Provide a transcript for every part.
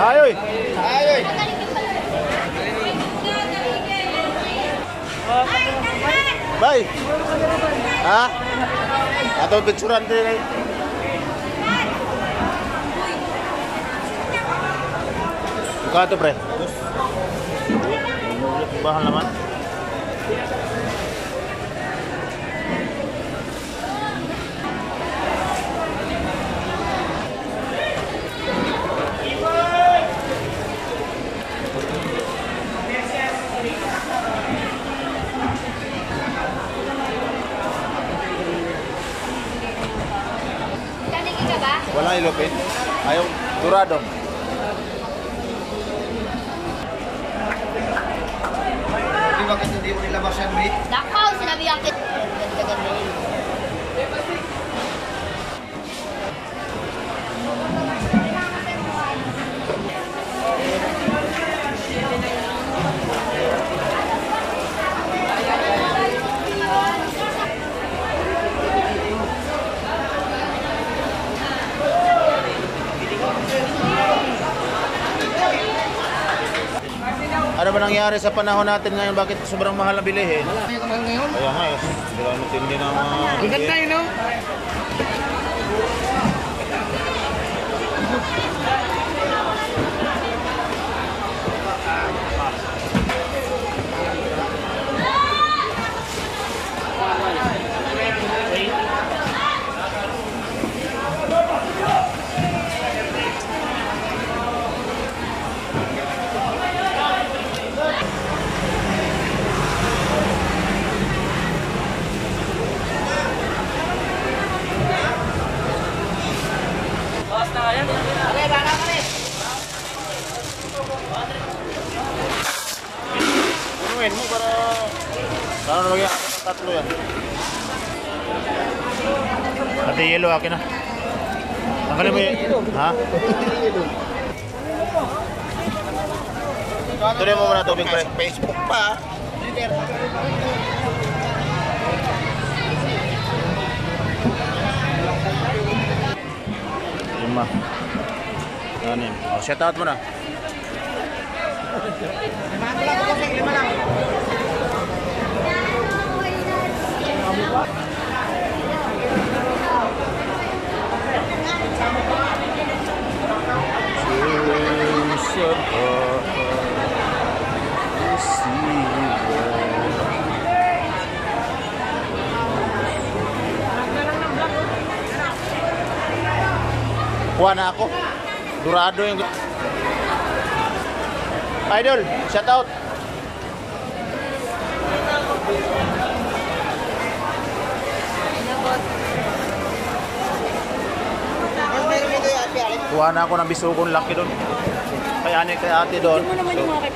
Ayoy! Ayoy! Bay! Ha? Ato picturean din ay. Buka to pre. Bahal naman. Ba? Walang ilopin. Ayaw, durado. Di bakit hindi mo nilabas yan, Bri? Nakaw, sinabi akin. Ganda-ganda yun. Ano ba nangyari sa panahon natin ngayon? Bakit sobrang mahal na bilihin? May kamahal ngayon? Kaya nga, eh. Sila matindi na mga... Bigat na yun, no? Sana na maging apat na tatlo yan. Ate yellow akin na. Tanggalin mo yung... Ha? Tuloy mo muna tubig pre. Facebook pa. Lima. Anim. O, shout out mo na. Lima lang. Kuha na ako. Durado yung... Idol, shout out. Kuha na ako ng bisugon laki doon. Kaya ani kay ate doon. Mo naman yung mga kay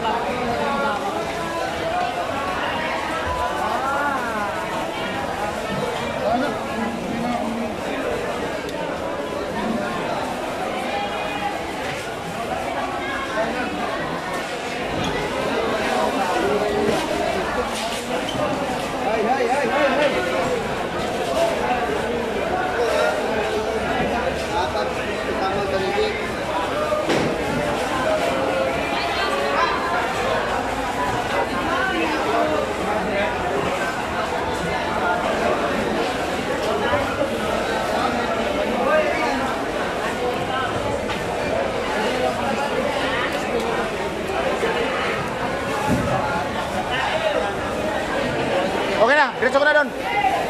diretso ka na doon.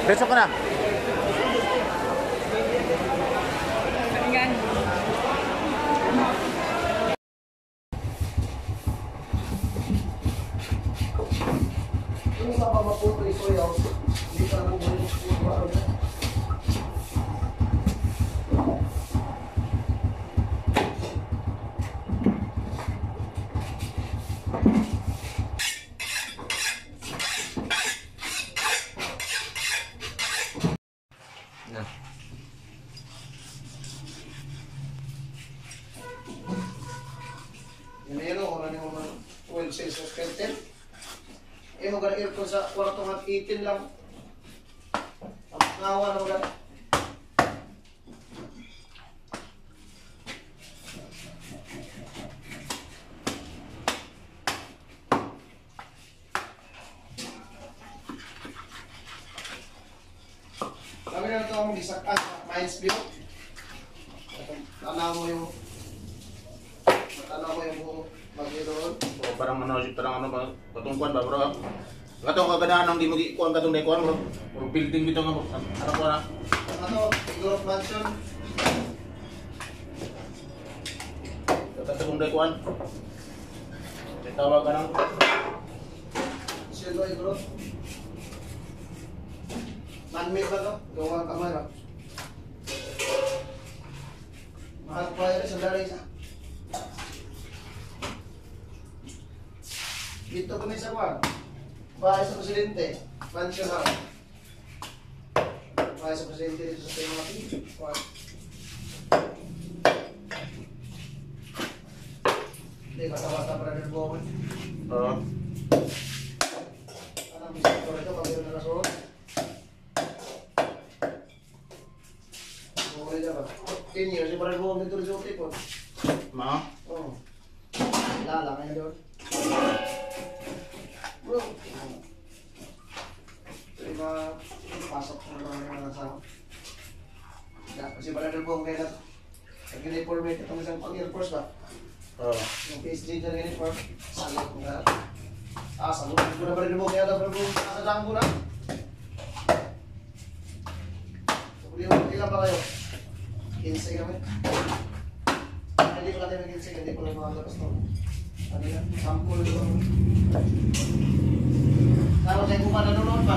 Diretso ka na. Yung sa mamaputo isoyaw, hindi ka na bumuli sa araw na. Yan sa isos kentel. Eh, huwag na aircon sa kwarto ng 18 lang. Ang na huwag Kami na ito ang isakas na Minds View. Um, tanaw mo yung matanaw mo yung buong o, parang ano, parang ano ba, patungkuan ba bro? Katong kaganahan ng di mo gikuan katong daikuan bro. Puro building bitaw nga bro. Ano ko na? Ano, Igorot Mansion. Katong daikuan. Tawag ka ng Silva Igorot. Man-made ba to? Gawa ang kamay ba? Mahal pa yun sa dala isa. Dito kami sa kwan. Bahay sa presidente. Mansion house. Bahay sa presidente dito sa Timothy. Kwan. Hindi, basta-basta para rin buwan. Oo. Anong bisip ko rito, pag na nasuot? Na ko na. Ah, salut ko na pa mo kaya dapat mo nakasadang ko na. Ilan ba kayo? 15 kami. Hindi ko natin ng 15, hindi ko lang makakalabas to. Kanina, sample ko. Naroon sa ikupan, nanonood ba?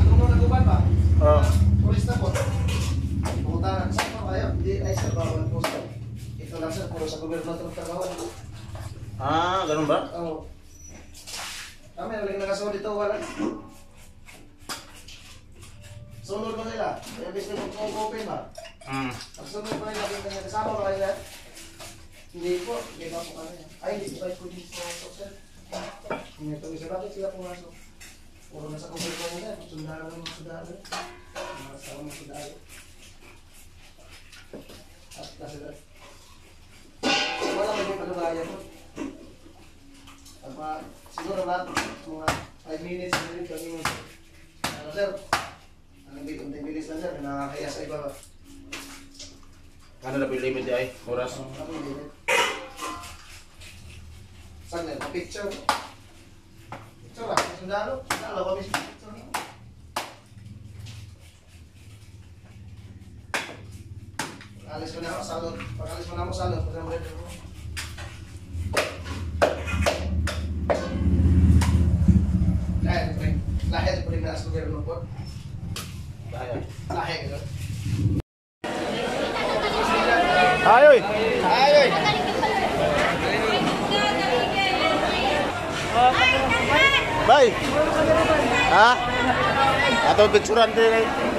Nanonood na ikupan ba? Oo. Turista po. Pumunta na, saan pa kayo? Hindi, ay bawal po sir. Ito lang sir, puro sa gobyerno. Ah, ganun ba? Oo. Kami, nalang nakasunod dito, wala. Sunod ba nila? Kaya bis na mag-open ba? Hmm. Pag sunod ba nila, kita niya kasama ba lahat? Hindi po, hindi ba po kami. Ay, hindi po kayo po dito pumasok, sir. Hindi ito isa, bakit sila pumasok? Puro nasa kumpul ko muna, mga sundalo. Mga asawa ng sundalo. At kasi na. Wala may palugayan po. Siguro lahat, mga 5 minutes na rin kami mo. Ano sir? Ang bit, unting bilis lang sir, nakakaya sa iba ba? Ano na po yung limit ay? Oras? Ang ano yung limit? Saan na? Pa-picture? Picture ah, may sundalo. Sundalo kami sa picture. Alis ko na ako, salot. Pag alis mo na ako, salot. Pag naman rin ako. Lahit ko rin. Lahit ko rin na sa gobyerno po. Kaya. Lahit ko. Ayoy! Ayoy! Bay! Ha? Ato picturean din eh.